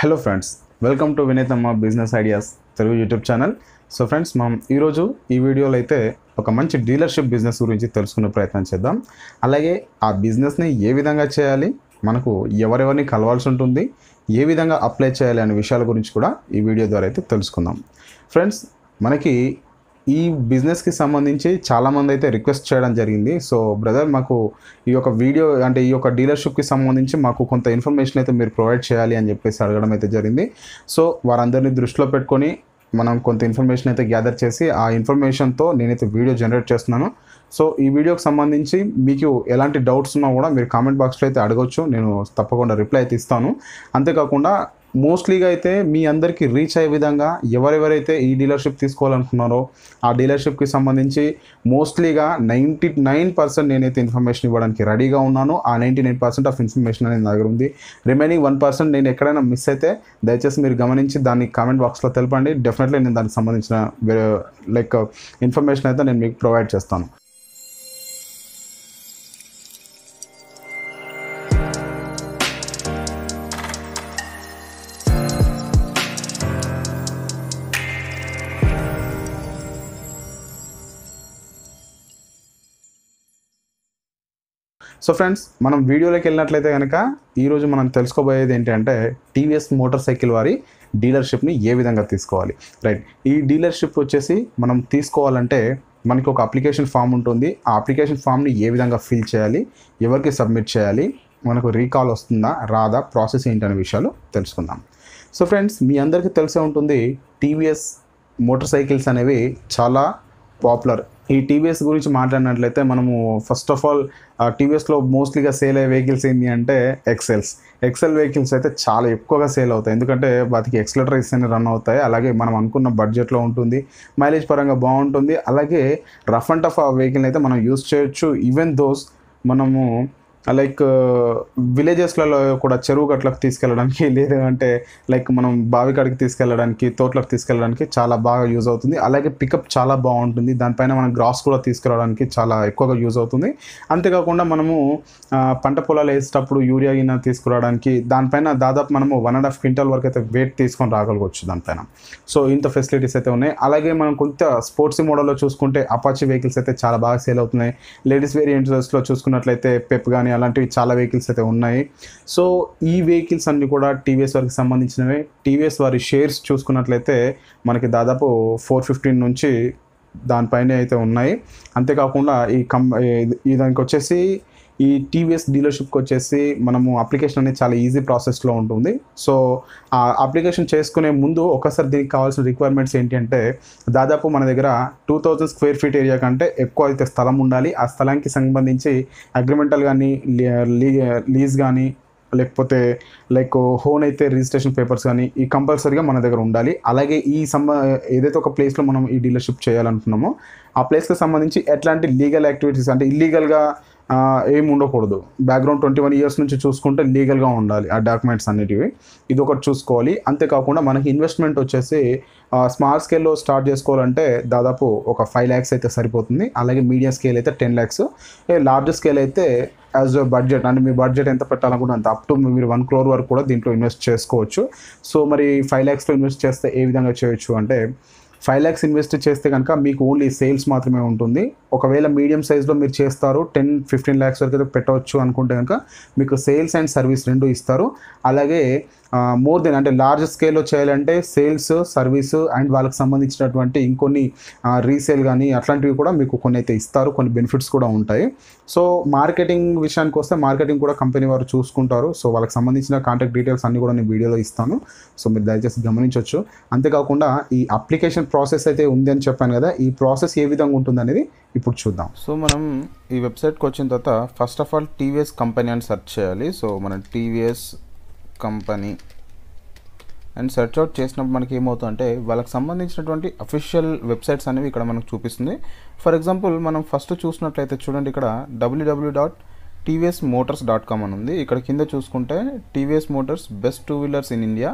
Hello friends welcome to Vinethamma business ideas Telugu YouTube channel so friends మనం ఈరోజు ఈ వీడియోలో అయితే ఒక మంచి డీలర్షిప్ బిజినెస్ గురించి తెలుసుకునే ప్రయత్నం చేద్దాం. అలాగే ఆ బిజినెస్ని ఏ విధంగా చేయాలి మనకు ఎవరెవరిని కలవాల్సి ఉంటుంది ఏ విధంగా అప్లై చేయాలి అనే విషయాల గురించి కూడా ఈ వీడియో ద్వారా అయితే తెలుసుకుందాం. ఫ్రెండ్స్ మనకి ఈ బిజినెస్కి సంబంధించి చాలామంది అయితే రిక్వెస్ట్ చేయడం జరిగింది. సో బ్రదర్ మాకు ఈ యొక్క వీడియో అంటే ఈ యొక్క డీలర్షిప్కి సంబంధించి మాకు కొంత ఇన్ఫర్మేషన్ అయితే మీరు ప్రొవైడ్ చేయాలి అని చెప్పేసి అడగడం అయితే జరిగింది. సో వారందరినీ దృష్టిలో పెట్టుకొని మనం కొంత ఇన్ఫర్మేషన్ అయితే గ్యాదర్ చేసి ఆ ఇన్ఫర్మేషన్తో నేనైతే వీడియో జనరేట్ చేస్తున్నాను. సో ఈ వీడియోకి సంబంధించి మీకు ఎలాంటి డౌట్స్ ఉన్నా కూడా మీరు కామెంట్ బాక్స్లో అయితే అడగవచ్చు నేను తప్పకుండా రిప్లై అయితే ఇస్తాను. అంతేకాకుండా మోస్ట్లీగా అయితే మీ అందరికీ రీచ్ అయ్యే విధంగా ఎవరెవరైతే ఈ డీలర్షిప్ తీసుకోవాలనుకున్నారో ఆ డీలర్షిప్కి సంబంధించి మోస్ట్లీగా నైంటీ నైన్ పర్సెంట్ నేనైతే ఇన్ఫర్మేషన్ ఇవ్వడానికి రెడీగా ఉన్నాను. ఆ ninety nine percent of information అనేది నా దగ్గర ఉంది. రిమైనింగ్ వన్ పర్సెంట్ నేను ఎక్కడైనా మిస్ అయితే దయచేసి మీరు గమనించి దాన్ని కామెంట్ బాక్స్లో తెలపండి. డెఫినెట్లీ నేను దానికి సంబంధించిన లైక్ ఇన్ఫర్మేషన్ అయితే నేను మీకు ప్రొవైడ్ చేస్తాను. సో ఫ్రెండ్స్ మనం వీడియోలోకి వెళ్ళినట్లయితే కనుక ఈరోజు మనం తెలుసుకోబోయేది ఏంటంటే టీవీఎస్ మోటార్ సైకిల్ వారి డీలర్షిప్ని ఏ విధంగా తీసుకోవాలి. రైట్. ఈ డీలర్షిప్ వచ్చేసి మనం తీసుకోవాలంటే మనకి ఒక అప్లికేషన్ ఫామ్ ఉంటుంది. ఆ అప్లికేషన్ ఫామ్ని ఏ విధంగా ఫిల్ చేయాలి? ఎవరికి సబ్మిట్ చేయాలి? మనకు రీకాల్ వస్తుందా? రాదా? ప్రాసెస్ ఏంటనే విషయాలు తెలుసుకుందాం. సో ఫ్రెండ్స్ మీ అందరికీ తెలిసే ఉంటుంది టీవీఎస్ మోటార్ సైకిల్స్ అనేవి చాలా పాపులర్. ఈ టీవీఎస్ గురించి మాట్లాడినట్లయితే మనము ఫస్ట్ ఆఫ్ ఆల్ టీవీఎస్లో మోస్ట్లీగా సేల్ అయ్యే వెహికల్స్ ఏంటి అంటే ఎక్సెల్స్ ఎక్సెల్ వెహికల్స్ అయితే చాలా ఎక్కువగా సేల్ అవుతాయి. ఎందుకంటే వాటికి ఎక్సలటర్ అనేవి రన్ అవుతాయి. అలాగే మనం అనుకున్న బడ్జెట్లో ఉంటుంది. మైలేజ్ పరంగా బాగుంటుంది. అలాగే రఫ్ అండ్ టఫ్ ఆ వెహికల్ అయితే మనం యూస్ చేయొచ్చు. ఈవెన్ దోస్ మనము లైక్ విలేజెస్లలో uh, కూడా చెరువు గట్లకు తీసుకెళ్ళడానికి లేదంటే లైక్ మనం బావి కాడికి తీసుకెళ్ళడానికి తోటలకు తీసుకెళ్ళడానికి చాలా బాగా యూజ్ అవుతుంది. అలాగే పికప్ చాలా బాగుంటుంది. దానిపైన మనం గ్రాస్ కూడా తీసుకురావడానికి చాలా ఎక్కువగా యూజ్ అవుతుంది. అంతేకాకుండా మనము పంట పొలాలు వేసేటప్పుడు యూరియా గిన్నె తీసుకురావడానికి దానిపైన దాదాపు మనము వన్ అండ్ హాఫ్ క్వింటల్ వరకు అయితే వెయిట్ తీసుకొని రాగలగవచ్చు దానిపైన. సో ఇంత ఫెసిలిటీస్ అయితే ఉన్నాయి. అలాగే మనం కొంత స్పోర్ట్స్ మోడల్లో చూసుకుంటే అపాచీ వెహికల్స్ అయితే చాలా బాగా సేల్ అవుతున్నాయి. లేడీస్ వేరియంట్స్లో చూసుకున్నట్లయితే పెప్ కానీ అలాంటివి చాలా వెహికల్స్ అయితే ఉన్నాయి. సో ఈ వెహికల్స్ అన్ని కూడా టీవీఎస్ వారికి సంబంధించినవి. టీవీఎస్ వారి షేర్స్ చూసుకున్నట్లయితే మనకి దాదాపు ఫోర్ ఫిఫ్టీన్ నుంచి దానిపైనే అయితే ఉన్నాయి. అంతేకాకుండా ఈ కం ఈ దానికి వచ్చేసి ఈ టీవీఎస్ డీలర్షిప్కి వచ్చేసి మనము అప్లికేషన్ అనేది చాలా ఈజీ ప్రాసెస్లో ఉంటుంది. సో ఆ అప్లికేషన్ చేసుకునే ముందు ఒకసారి దీనికి కావాల్సిన రిక్వైర్మెంట్స్ ఏంటి అంటే దాదాపు మన దగ్గర two thousand square feet area కంటే ఎక్కువ అయితే స్థలం ఉండాలి. ఆ స్థలానికి సంబంధించి అగ్రిమెంటల్ కానీ లీజ్ కానీ లేకపోతే లైక్ హోన్ అయితే రిజిస్ట్రేషన్ పేపర్స్ కానీ ఈ కంపల్సరీగా మన దగ్గర ఉండాలి. అలాగే ఈ సంబ ఏదైతే ఒక ప్లేస్లో మనం ఈ డీలర్షిప్ చేయాలనుకున్నామో ఆ ప్లేస్కి సంబంధించి ఎట్లాంటి లీగల్ యాక్టివిటీస్ అంటే ఇల్లీగల్గా ఏం ఉండకూడదు. బ్యాక్గ్రౌండ్ ట్వంటీ వన్ ఇయర్స్ నుంచి చూసుకుంటే లీగల్గా ఉండాలి ఆ డాక్యుమెంట్స్ అన్నిటివి. ఇది ఒకటి చూసుకోవాలి. అంతేకాకుండా మనకి ఇన్వెస్ట్మెంట్ వచ్చేసి స్మాల్ స్కేల్లో స్టార్ట్ చేసుకోవాలంటే దాదాపు ఒక ఫైవ్ ల్యాక్స్ అయితే సరిపోతుంది. అలాగే మీడియం స్కేల్ అయితే టెన్ ల్యాక్స్ లార్జ్ స్కేల్ అయితే యాజ్ అ బడ్జెట్ అంటే మీ బడ్జెట్ ఎంత పెట్టాలనుకుంటే అంత అప్ టు మీరు వన్ క్రోర్ వరకు కూడా దీంట్లో ఇన్వెస్ట్ చేసుకోవచ్చు. సో మరి ఫైవ్ ల్యాక్స్లో ఇన్వెస్ట్ చేస్తే ఏ విధంగా చేయొచ్చు అంటే ఫైవ్ ల్యాక్స్ ఇన్వెస్ట్ చేస్తే కనుక మీకు ఓన్లీ సేల్స్ మాత్రమే ఉంటుంది. ఒకవేళ మీడియం సైజ్లో మీరు చేస్తారు టెన్ ఫిఫ్టీన్ ల్యాక్స్ వరకు అయితే పెట్టవచ్చు అనుకుంటే కనుక మీకు సేల్స్ అండ్ సర్వీస్ రెండు ఇస్తారు. అలాగే మోర్ దెన్ అంటే లార్జ్ స్కేల్లో చేయాలంటే సేల్స్ సర్వీస్ అండ్ వాళ్ళకి సంబంధించినటువంటి ఇంకొన్ని రీసేల్ కానీ అట్లాంటివి కూడా మీకు కొన్ని అయితే ఇస్తారు కొన్ని బెనిఫిట్స్ కూడా ఉంటాయి. సో మార్కెటింగ్ విషయానికి వస్తే మార్కెటింగ్ కూడా కంపెనీ వారు చూసుకుంటారు. సో వాళ్ళకి సంబంధించిన కాంటాక్ట్ డీటెయిల్స్ అన్ని కూడా నేను వీడియోలో ఇస్తాను. సో మీరు దయచేసి గమనించవచ్చు అంతేకాకుండా ఈ అప్లికేషన్ ప్రాసెస్ అయితే ఉంది అని చెప్పాను కదా ఈ ప్రాసెస్ ఏ విధంగా ఉంటుంది అనేది ఇప్పుడు చూద్దాం. సో మనం ఈ వెబ్సైట్కి వచ్చిన తర్వాత first of all TVS company అని సెర్చ్ చేయాలి. సో మనం TVS company and search out చేసినప్పుడు మనకి ఏమవుతుందంటే వాళ్ళకి సంబంధించినటువంటి అఫీషియల్ వెబ్సైట్స్ అనేవి ఇక్కడ మనకు చూపిస్తుంది. ఫర్ ఎగ్జాంపుల్ మనం ఫస్ట్ చూసినట్లయితే చూడండి ఇక్కడ W W dot TVS motors dot com అని ఉంది. ఇక్కడ కింద చూసుకుంటే TVS motors best two wheelers in India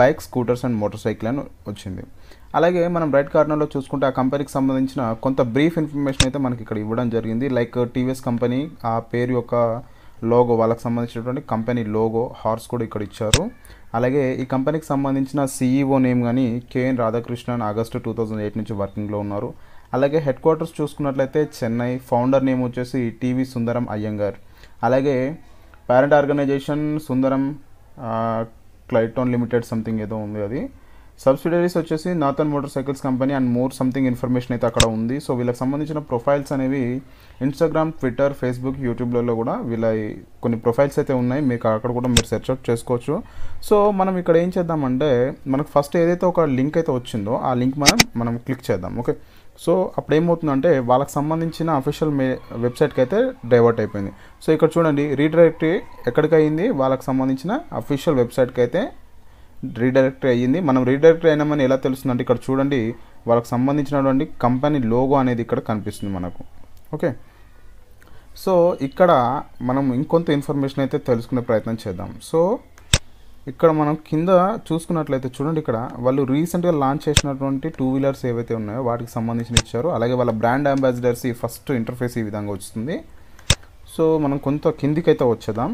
bike scooters and motorcycle అని వచ్చింది. అలాగే మనం రైట్ కార్నర్లో చూసుకుంటే ఆ కంపెనీకి సంబంధించిన కొంత బ్రీఫ్ ఇన్ఫర్మేషన్ అయితే మనకి ఇక్కడ ఇవ్వడం జరిగింది. లైక్ టీవీఎస్ కంపెనీ ఆ పేరు యొక్క లోగో వాళ్ళకి సంబంధించినటువంటి కంపెనీ లోగో హార్స్ కూడా ఇక్కడ ఇచ్చారు. అలాగే ఈ కంపెనీకి సంబంధించిన సీఈఓ నేమ్ కానీ K N Radhakrishnan August two thousand eight నుంచి వర్కింగ్లో ఉన్నారు. అలాగే హెడ్ క్వార్టర్స్ చూసుకున్నట్లయితే చెన్నై ఫౌండర్ నేమ్ వచ్చేసి టీవీ సుందరం అయ్యంగార్. అలాగే parent organisation Sundaram Clayton limited something ఏదో ఉంది అది. సబ్సిడరీస్ వచ్చేసి Nathan motorcycles company and more something information అయితే అక్కడ ఉంది. సో వీళ్ళకి సంబంధించిన ప్రొఫైల్స్ అనేవి ఇన్స్టాగ్రామ్ ట్విట్టర్ ఫేస్బుక్ యూట్యూబ్లలో కూడా వీళ్ళ కొన్ని ప్రొఫైల్స్ అయితే ఉన్నాయి. మీకు అక్కడ కూడా మీరు సెర్చ్ అవుట్ చేసుకోవచ్చు. సో మనం ఇక్కడ ఏం చేద్దామంటే మనకు ఫస్ట్ ఏదైతే ఒక లింక్ అయితే వచ్చిందో ఆ లింక్ మనం మనం క్లిక్ చేద్దాం. ఓకే సో అప్పుడు ఏమవుతుందంటే వాళ్ళకి సంబంధించిన అఫీషియల్ మే వెబ్సైట్కి అయితే డైవర్ట్ అయిపోయింది. సో ఇక్కడ చూడండి రీడైరెక్ట్ ఎక్కడికి అయింది వాళ్ళకి సంబంధించిన అఫీషియల్ వెబ్సైట్కి అయితే రీడైరెక్ట్ అయ్యింది. మనం రీడైరెక్ట్ అయినామని ఎలా తెలుస్తుందంటే ఇక్కడ చూడండి వాళ్ళకి సంబంధించినటువంటి కంపెనీ లోగో అనేది ఇక్కడ కనిపిస్తుంది మనకు. ఓకే సో ఇక్కడ మనం ఇంకొంత ఇన్ఫర్మేషన్ అయితే తెలుసుకునే ప్రయత్నం చేద్దాం. సో ఇక్కడ మనం కింద చూసుకున్నట్లయితే చూడండి ఇక్కడ వాళ్ళు రీసెంట్గా లాంచ్ చేసినటువంటి టూ వీలర్స్ ఏవైతే ఉన్నాయో వాటికి సంబంధించిన ఇచ్చారు. అలాగే వాళ్ళ బ్రాండ్ అంబాసిడర్స్ ఈ ఫస్ట్ ఇంటర్ఫేస్ ఈ విధంగా వస్తుంది. సో మనం కొంత కిందికి అయితే వచ్చేద్దాం.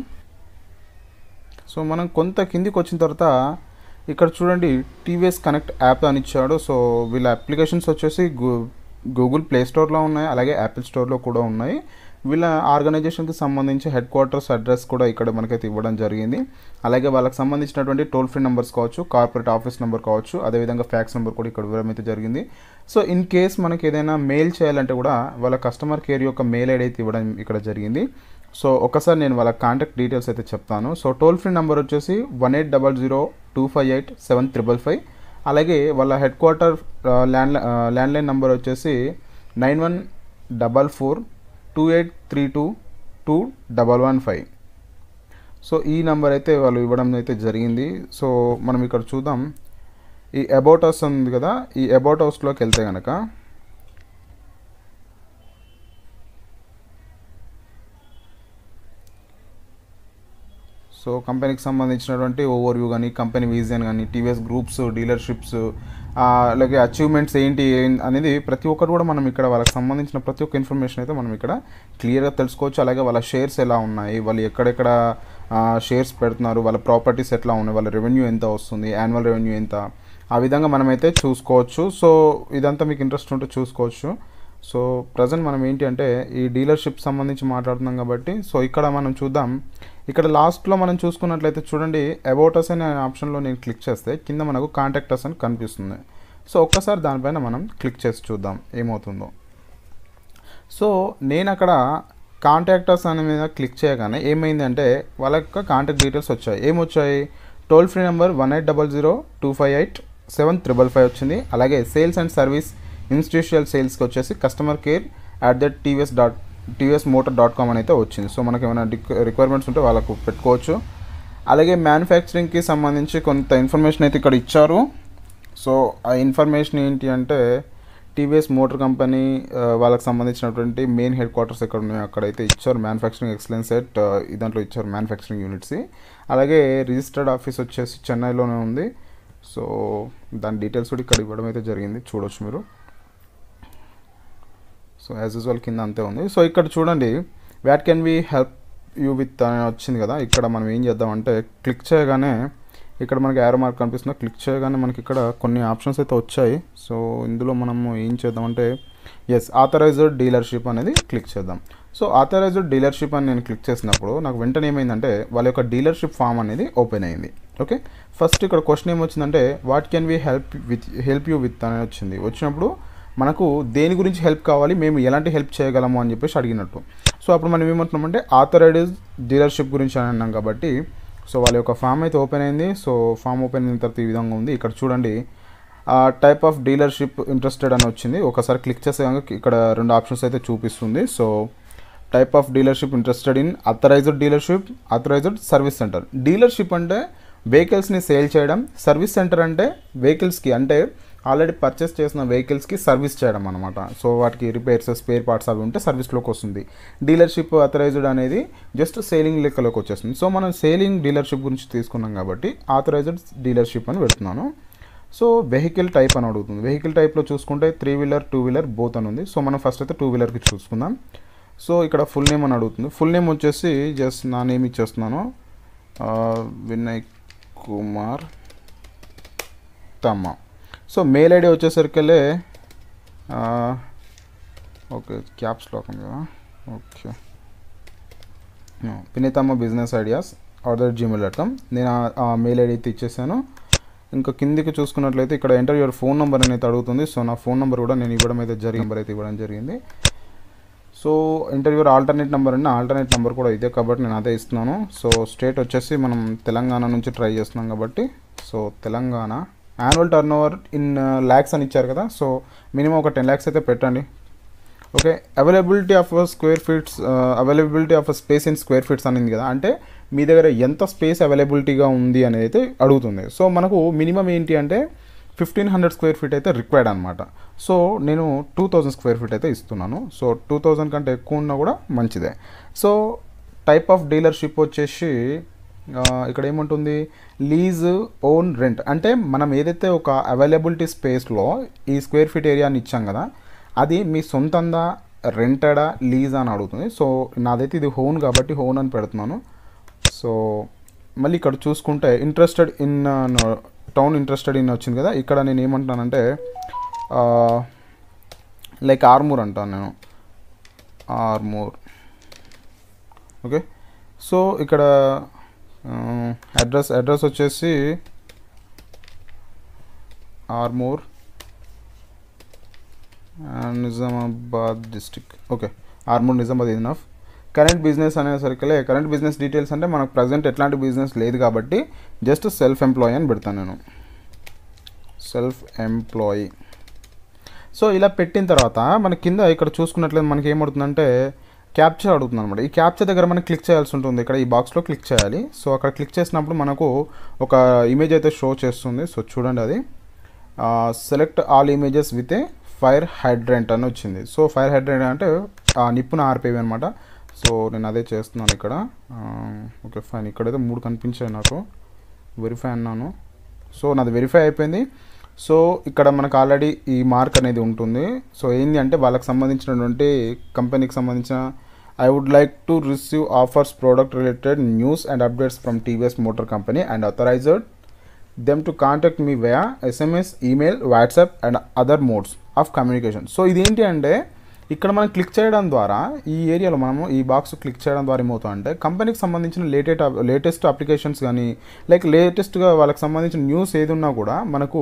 సో మనం కొంత కిందికి వచ్చిన తర్వాత ఇక్కడ చూడండి టీవీఎస్ కనెక్ట్ యాప్ అని ఇచ్చాడు. సో వీళ్ళ అప్లికేషన్స్ వచ్చేసి గూ గూగుల్ ప్లే స్టోర్లో ఉన్నాయి అలాగే యాపిల్ స్టోర్లో కూడా ఉన్నాయి. వీళ్ళ ఆర్గనైజేషన్కి సంబంధించి హెడ్ క్వార్టర్స్ అడ్రస్ కూడా ఇక్కడ మనకైతే ఇవ్వడం జరిగింది. అలాగే వాళ్ళకి సంబంధించినటువంటి టోల్ ఫ్రీ నెంబర్స్ కావచ్చు కార్పొరేట్ ఆఫీస్ నెంబర్ కావచ్చు అదేవిధంగా ఫ్యాక్స్ నెంబర్ కూడా ఇక్కడ ఇవ్వడం అయితే జరిగింది. సో ఇన్ కేస్ మనకి ఏదైనా మెయిల్ చేయాలంటే కూడా వాళ్ళ కస్టమర్ కేర్ యొక్క మెయిల్ ఐడి అయితే ఇవ్వడం ఇక్కడ జరిగింది. సో ఒకసారి నేను వాళ్ళ కాంటాక్ట్ డీటెయిల్స్ అయితే చెప్తాను. సో టోల్ ఫ్రీ నెంబర్ వచ్చేసి one eight double zero two five eight seven triple five. అలాగే వాళ్ళ head quarter land landline number వచ్చేసి nine one double four two eight three two two double one five. So ఈ number అయితే వాళ్ళు ఇవ్వడం అయితే జరిగింది. సో మనం ఇక్కడ చూద్దాం. ఈ అబౌట్ హౌస్ ఉంది కదా ఈ అబౌట్ హౌస్లోకి వెళ్తే కనుక సో కంపెనీకి సంబంధించినటువంటి ఓవర్ వ్యూ కానీ కంపెనీ విజన్ కానీ టీవీఎస్ గ్రూప్స్ డీలర్షిప్స్ అలాగే అచీవ్మెంట్స్ ఏంటి అనేది ప్రతి ఒక్కరు కూడా మనం ఇక్కడ వాళ్ళకి సంబంధించిన ప్రతి ఒక్క ఇన్ఫర్మేషన్ అయితే మనం ఇక్కడ క్లియర్గా తెలుసుకోవచ్చు. అలాగే వాళ్ళ షేర్స్ ఎలా ఉన్నాయి వాళ్ళు ఎక్కడెక్కడ షేర్స్ పెడుతున్నారు వాళ్ళ ప్రాపర్టీస్ ఎట్లా ఉన్నాయి వాళ్ళ రెవెన్యూ ఎంత వస్తుంది యాన్యువల్ రెవెన్యూ ఎంత ఆ విధంగా మనమైతే చూసుకోవచ్చు. సో ఇదంతా మీకు ఇంట్రెస్ట్ ఉంటే చూసుకోవచ్చు. సో ప్రజెంట్ మనం ఏంటి అంటే ఈ డీలర్షిప్ సంబంధించి మాట్లాడుతున్నాం కాబట్టి సో ఇక్కడ మనం చూద్దాం. ఇక్కడ లాస్ట్లో మనం చూసుకున్నట్లయితే చూడండి అబౌటస్ అనే ఆప్షన్లో నేను క్లిక్ చేస్తే కింద మనకు కాంటాక్టర్స్ అని కనిపిస్తుంది. సో ఒక్కసారి దానిపైన మనం క్లిక్ చేసి చూద్దాం ఏమవుతుందో. సో నేను అక్కడ కాంటాక్టర్స్ అనే మీద క్లిక్ చేయగానే ఏమైందంటే వాళ్ళ యొక్క కాంటాక్ట్ డీటెయిల్స్ వచ్చాయి. ఏమొచ్చాయి? Toll free number one eight double zero two five eight seven triple five వచ్చింది. అలాగే సేల్స్ అండ్ సర్వీస్ ఇన్స్టిట్యూషనల్ సేల్స్కి వచ్చేసి customer care at the TVS dot TVS motor dot com అని అయితే వచ్చింది. సో మనకి ఏమైనా రిక్వైర్మెంట్స్ ఉంటే వాళ్ళకు పెట్టుకోవచ్చు. అలాగే మ్యానుఫ్యాక్చరింగ్కి సంబంధించి కొంత ఇన్ఫర్మేషన్ అయితే ఇక్కడ ఇచ్చారు. సో ఆ ఇన్ఫర్మేషన్ ఏంటి అంటే టీవీఎస్ మోటార్ కంపెనీ వాళ్ళకి సంబంధించినటువంటి మెయిన్ హెడ్ క్వార్టర్స్ ఎక్కడ ఉన్నాయో అక్కడైతే ఇచ్చారు మ్యానుఫ్యాక్చరింగ్ ఎక్సలెన్స్ సెట్ దాంట్లో ఇచ్చారు మ్యానుఫ్యాక్చరింగ్ యూనిట్స్ అలాగే రిజిస్టర్డ్ ఆఫీస్ వచ్చేసి చెన్నైలోనే ఉంది. సో దాని డీటెయిల్స్ కూడా ఇక్కడ ఇవ్వడం అయితే జరిగింది. చూడొచ్చు మీరు. సో యాజ్ యూజువల్ కింద అంతే ఉంది. సో ఇక్కడ చూడండి what can we help you with అని వచ్చింది కదా ఇక్కడ మనం ఏం చేద్దామంటే క్లిక్ చేయగానే ఇక్కడ మనకి యారో మార్క్ కనిపిస్తుంది. క్లిక్ చేయగానే మనకి ఇక్కడ కొన్ని ఆప్షన్స్ అయితే వచ్చాయి. సో ఇందులో మనము ఏం చేద్దామంటే ఎస్ ఆథరైజ్డ్ డీలర్షిప్ అనేది క్లిక్ చేద్దాం. సో ఆథరైజ్డ్ డీలర్షిప్ అని నేను క్లిక్ చేసినప్పుడు నాకు వెంటనే ఏమైందంటే వాళ్ళ యొక్క డీలర్షిప్ ఫామ్ అనేది ఓపెన్ అయింది. ఓకే ఫస్ట్ ఇక్కడ question ఏమొచ్చిందంటే what can we help with help you with అని వచ్చింది. వచ్చినప్పుడు మనకు దేని గురించి హెల్ప్ కావాలి మేము ఎలాంటి హెల్ప్ చేయగలము అని చెప్పేసి అడిగినట్టు. సో అప్పుడు మనం ఏమంటున్నామంటే ఆథరైజ్డ్ డీలర్షిప్ గురించి అని అన్నాం కాబట్టి సో వాళ్ళ యొక్క ఫామ్ అయితే ఓపెన్ అయింది. సో ఫామ్ ఓపెన్ అయిన తర్వాత ఈ విధంగా ఉంది. ఇక్కడ చూడండి టైప్ ఆఫ్ డీలర్షిప్ ఇంట్రెస్టెడ్ అని వచ్చింది. ఒకసారి క్లిక్ చేసే కనుక ఇక్కడ రెండు ఆప్షన్స్ అయితే చూపిస్తుంది. So type of dealership interested in authorised dealership authorised service centre dealership అంటే వెహికల్స్ని సేల్ చేయడం సర్వీస్ సెంటర్ అంటే వెహికల్స్కి అంటే ఆల్రెడీ పర్చేస్ చేసిన వెహికల్స్కి సర్వీస్ చేయడం అనమాట సో వాటికి రిపేర్స్ స్పేర్ పార్ట్స్ అవి ఉంటే సర్వీస్లోకి వస్తుంది. డీలర్షిప్ అథరైజ్డ్ అనేది జస్ట్ సేలింగ్ లెక్కలోకి వచ్చేస్తుంది. సో మనం సేలింగ్ డీలర్షిప్ గురించి తీసుకున్నాం కాబట్టి ఆథరైజ్డ్ డీలర్షిప్ అని పెడుతున్నాను. సో వెహికల్ టైప్ అని అడుగుతుంది. వెహికల్ టైప్లో చూసుకుంటే three wheeler two wheeler both అని ఉంది. సో మనం ఫస్ట్ అయితే టూ వీలర్కి చూసుకుందాం. సో ఇక్కడ ఫుల్ నేమ్ అని అడుగుతుంది. ఫుల్ నేమ్ వచ్చేసి జస్ట్ నా నేమ్ ఇచ్చేస్తున్నాను. Vinay Kumar Thamma. So mail ID వచ్చేసరికలే okay caps lock ఉంది కదా. ఓకే. వినీతమ్మ బిజినెస్ ఐడియాస్ ఆర్డర్ జీమెయిల్ డాట్ కామ్. నేను ఆ మెయిల్ ఐడి అయితే ఇచ్చేసాను. ఇంకా కిందికి చూసుకున్నట్లయితే ఇక్కడ ఎంటర్ యువర్ ఫోన్ నెంబర్ అనేది అడుగుతుంది. సో నా ఫోన్ నెంబర్ కూడా నేను ఇవ్వడం అయితే జరిగి నెంబర్ అయితే ఇవ్వడం జరిగింది. సో ఇంటర్వ్యూర్ ఆల్టర్నేట్ నెంబర్ అండి ఆల్టర్నేట్ నెంబర్ కూడా ఇదే కాబట్టి నేను అదే ఇస్తున్నాను. సో స్టేట్ వచ్చేసి మనం తెలంగాణ నుంచి ట్రై చేస్తున్నాం కాబట్టి. So Telangana annual turnover in lakhs అని ఇచ్చారు కదా సో మినిమం ఒక టెన్ ల్యాక్స్ అయితే పెట్టండి. Okay availability of square feets availability of space in square feets అనేది కదా అంటే మీ దగ్గర ఎంత స్పేస్ అవైలబిలిటీగా ఉంది అనేది అయితే అడుగుతుంది. సో మనకు మినిమం ఏంటి అంటే ఫిఫ్టీన్ హండ్రెడ్ స్క్వేర్ ఫీట్ అయితే రిక్వైర్డ్ అనమాట సో నేను టూ థౌజండ్ స్క్వేర్ ఫీట్ అయితే ఇస్తున్నాను. సో టూ థౌజండ్ కంటే ఎక్కువ ఉన్నా కూడా మంచిదే. సో టైప్ ఆఫ్ డీలర్షిప్ వచ్చేసి ఇక్కడ ఏముంటుంది లీజ్ ఓన్ రెంట్. అంటే మనం ఏదైతే ఒక అవైలబిలిటీ స్పేస్లో ఈ స్క్వేర్ ఫీట్ ఏరియాని ఇచ్చాం కదా అది మీ సొంతందా రెంటెడా లీజ్ అని అడుగుతుంది. సో నాదైతే ఇది హోన్ కాబట్టి హోన్ అని పెడుతున్నాను. సో మళ్ళీ ఇక్కడ చూసుకుంటే interested in town interested in వచ్చింది కదా ఇక్కడ నేను ఏమంటానంటే లైక్ ఆర్మూర్ అంటాను నేను. ఆర్మూర్. ఓకే? సో ఇక్కడ అడ్రస్ అడ్రస్ వచ్చేసి Armoor Nizamabad district okay Armoor Nizamabad enough current business అనేసరికి కరెంట్ బిజినెస్ డీటెయిల్స్ అంటే మనకు ప్రజెంట్ ఎట్లాంటి బిజినెస్ లేదు కాబట్టి జస్ట్ సెల్ఫ్ ఎంప్లాయీ అని పెడతాను నేను. సెల్ఫ్ ఎంప్లాయీ సో ఇలా పెట్టిన తర్వాత మన కింద ఇక్కడ చూసుకున్నట్లయితే మనకి ఏమవుతుందంటే క్యాప్చర్ అడుగుతుంది అనమాట ఈ క్యాప్చర్ దగ్గర మనం క్లిక్ చేయాల్సి ఉంటుంది. ఇక్కడ ఈ బాక్స్లో క్లిక్ చేయాలి. సో అక్కడ క్లిక్ చేసినప్పుడు మనకు ఒక ఇమేజ్ అయితే షో చేస్తుంది. సో చూడండి అది. Select all images with a fire hydrant అని వచ్చింది. సో ఫైర్ హైడ్రెంట్ అంటే ఆ నిప్పున ఆర్పేవి అనమాట సో నేను అదే చేస్తున్నాను ఇక్కడ. ఓకే ఫైన్ ఇక్కడైతే మూడు కనిపించాయి నాకు. వెరిఫై అన్నాను. సో నాది వెరిఫై అయిపోయింది. సో ఇక్కడ మనకు ఆల్రెడీ ఈ మార్క్ అనేది ఉంటుంది. సో ఏంది అంటే వాళ్ళకి సంబంధించినటువంటి కంపెనీకి సంబంధించిన I would like to receive offers product related news and updates from TVS motor company and authorised them to contact me via SMS email WhatsApp and other modes of communication so ఇదేంటి అంటే ఇక్కడ మనం click చేయడం ద్వారా ఈ ఏరియాలో మనము ఈ బాక్స్ క్లిక్ చేయడం ద్వారా ఏమవుతుందంటే కంపెనీకి సంబంధించిన లేటెస్ట్ లేటెస్ట్ అప్లికేషన్స్ కానీ లైక్ లేటెస్ట్గా వాళ్ళకి సంబంధించిన న్యూస్ ఏది ఉన్నా కూడా మనకు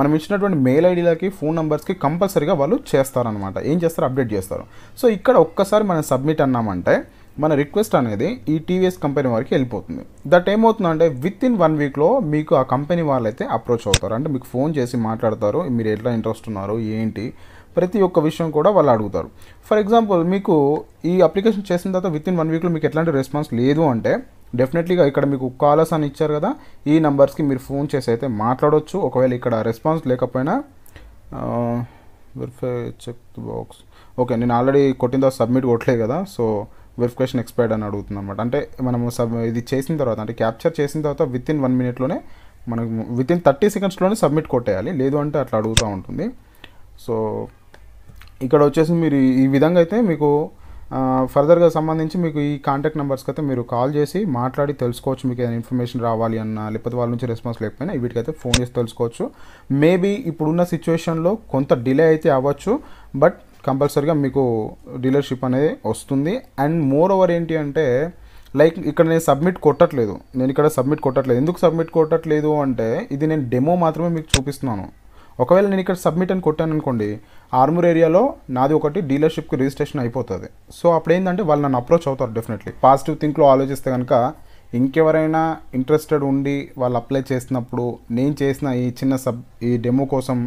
మనం ఇచ్చినటువంటి మెయిల్ ఐడీలకి ఫోన్ నెంబర్స్కి కంపల్సరీగా వాళ్ళు చేస్తారనమాట ఏం చేస్తారు? అప్డేట్ చేస్తారు. సో ఇక్కడ ఒక్కసారి మనం సబ్మిట్ అన్నామంటే మన రిక్వెస్ట్ అనేది ఈ టీవీఎస్ కంపెనీ వారికి వెళ్ళిపోతుంది. దట్ ఏమవుతుందంటే విత్ ఇన్ వన్ వీక్లో మీకు ఆ కంపెనీ వాళ్ళైతే అప్రోచ్ అవుతారు. అంటే మీకు ఫోన్ చేసి మాట్లాడతారు. మీరు ఎట్లా ఇంట్రెస్ట్ ఉన్నారు? ఏంటి? ప్రతి ఒక్క విషయం కూడా వాళ్ళు అడుగుతారు. ఫర్ ఎగ్జాంపుల్ మీకు ఈ అప్లికేషన్ చేసిన తర్వాత విత్ ఇన్ వన్ వీక్లో మీకు ఎట్లాంటి రెస్పాన్స్ లేదు అంటే డెఫినెట్లీగా ఇక్కడ మీకు కాలర్స్ అని ఇచ్చారు కదా ఈ నెంబర్స్కి మీరు ఫోన్ చేసి అయితే మాట్లాడవచ్చు ఒకవేళ ఇక్కడ రెస్పాన్స్ లేకపోయినా వెరిఫై చెక్ బాక్స్ ఓకే నేను ఆల్రెడీ కొట్టిన తర్వాత సబ్మిట్ కొట్టలేదు కదా సో వెరిఫికేషన్ ఎక్స్పైర్డ్ అని అడుగుతుంది అనమాట అంటే మనము సబ్ ఇది చేసిన తర్వాత అంటే క్యాప్చర్ చేసిన తర్వాత విత్ ఇన్ వన్ మినిట్లోనే మనకు విత్ ఇన్ థర్టీ సెకండ్స్లోనే సబ్మిట్ కొట్టేయాలి. లేదు అంటే అట్లా అడుగుతూ ఉంటుంది. సో ఇక్కడ వచ్చేసి మీరు ఈ- విధంగా అయితే మీకు ఫర్దర్గా సంబంధించి మీకు ఈ కాంటాక్ట్ నెంబర్స్కి అయితే మీరు కాల్ చేసి మాట్లాడి తెలుసుకోవచ్చు మీకు ఏదైనా ఇన్ఫర్మేషన్ రావాలి అన్నా లేకపోతే వాళ్ళ నుంచి రెస్పాన్స్ లేకపోయినా వీటికైతే ఫోన్ చేసి తెలుసుకోవచ్చు. మేబీ ఇప్పుడున్న సిచ్యువేషన్లో కొంత డిలే అయితే అవ్వచ్చు బట్ కంపల్సరీగా మీకు డీలర్షిప్ అనేది వస్తుంది. అండ్ మోర్ ఓవర్ ఏంటి అంటే లైక్ ఇక్కడ నేను సబ్మిట్ కొట్టట్లేదు. నేను ఇక్కడ సబ్మిట్ కొట్టట్లేదు. ఎందుకు సబ్మిట్ కొట్టట్లేదు అంటే ఇది నేను డెమో మాత్రమే మీకు చూపిస్తున్నాను. ఒకవేళ నేను ఇక్కడ సబ్మిట్ అని కొట్టాను అనుకోండి ఆర్మూర్ ఏరియాలో నాది ఒకటి డీలర్షిప్కి రిజిస్ట్రేషన్ అయిపోతుంది. సో అప్పుడు ఏంటంటే వాళ్ళు నన్ను అప్రోచ్ అవుతారు డెఫినెట్లీ పాజిటివ్ థింక్లో ఆలోచిస్తే కనుక ఇంకెవరైనా ఇంట్రెస్టెడ్ ఉండి వాళ్ళు అప్లై చేసినప్పుడు నేను చేసిన ఈ చిన్న సబ్ ఈ డెమో కోసం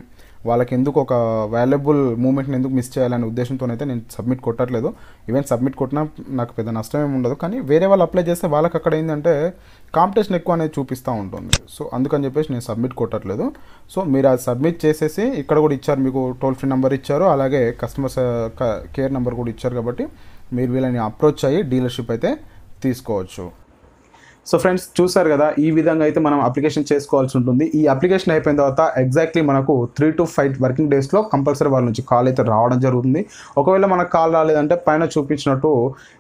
వాళ్ళకి ఎందుకు ఒక వాల్యుబుల్ మూమెంట్ని ఎందుకు మిస్ చేయాలనే ఉద్దేశంతో అయితే నేను సబ్మిట్ కొట్టట్లేదు. ఈవెన్ సబ్మిట్ కొట్టినా నాకు పెద్ద నష్టం ఏమి ఉండదు. కానీ వేరే వాళ్ళు అప్లై చేస్తే వాళ్ళకి అక్కడ ఏంటంటే కాంపిటీషన్ ఎక్కువ అనేది చూపిస్తూ ఉంటుంది. సో అందుకని చెప్పేసి నేను సబ్మిట్ కొట్టట్లేదు. సో మీరు అది సబ్మిట్ చేసేసి ఇక్కడ కూడా ఇచ్చారు మీకు టోల్ ఫ్రీ నెంబర్ ఇచ్చారు. అలాగే కస్టమర్ కేర్ నెంబర్ కూడా ఇచ్చారు కాబట్టి మీరు వీళ్ళని అప్రోచ్ అయ్యి డీలర్షిప్ అయితే తీసుకోవచ్చు. సో ఫ్రెండ్స్ చూసారు కదా ఈ విధంగా అయితే మనం అప్లికేషన్ చేసుకోవాల్సి ఉంటుంది. ఈ అప్లికేషన్ అయిపోయిన తర్వాత ఎగ్జాక్ట్లీ మనకు త్రీ టు ఫైవ్ వర్కింగ్ డేస్లో కంపల్సరీ వాళ్ళ నుంచి కాల్ అయితే రావడం జరుగుతుంది. ఒకవేళ మనకు కాల్ రాలేదంటే పైన చూపించినట్టు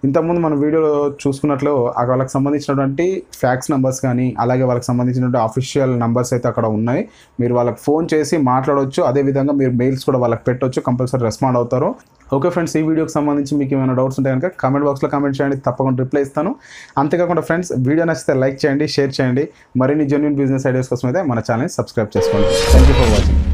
ఇంతకుముందు మన వీడియోలో చూసుకున్నట్లు వాళ్ళకి సంబంధించినటువంటి ఫ్యాక్స్ నెంబర్స్ కానీ అలాగే వాళ్ళకి సంబంధించినటువంటి అఫీషియల్ నెంబర్స్ అయితే అక్కడ ఉన్నాయి. మీరు వాళ్ళకి ఫోన్ చేసి మాట్లాడవచ్చు అదేవిధంగా మీరు మెయిల్స్ కూడా వాళ్ళకి పెట్టవచ్చు కంపల్సరీ రెస్పాండ్ అవుతారు. ఓకే ఫ్రెండ్స్ ఈ వీడియోకి సంబంధించి మీకు ఏమైనా డౌట్స్ ఉంటే కనుక కామెంట్ బాక్స్లో కామెంట్ చేయండి తప్పకుండా రిప్లై ఇస్తాను. అంతేకాకుండా ఫ్రెండ్స్ వీడియో నచ్చితే లైక్ చేయండి షేర్ చేయండి. మరిన్ని జెన్యున్ బిజినెస్ ఐడియాస్ కోసం అయితే మన ఛానల్ సబ్స్క్రైబ్ చేసుకోండి. Thank you for watching